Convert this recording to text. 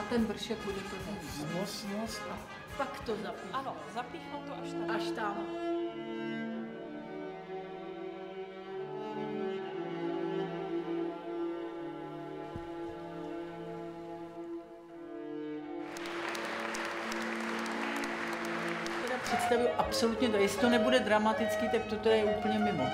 A ten vršek bude to Nos, nos a pak to zapíchnu. Ano, zapíchnu to až tam. Až tam. Teda představuji absolutně to, jestli to nebude dramatický, tak toto je úplně mimo.